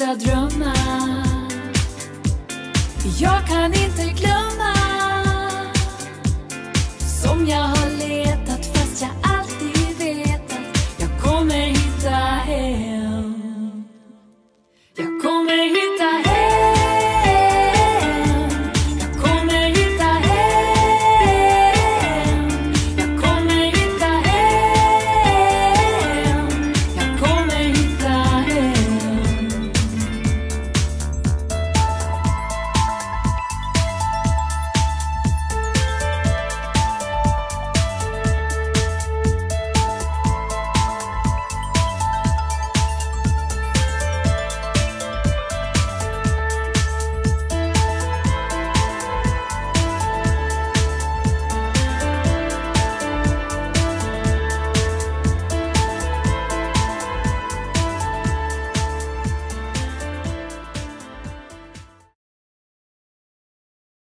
vita drömmar Jag kan inte glömma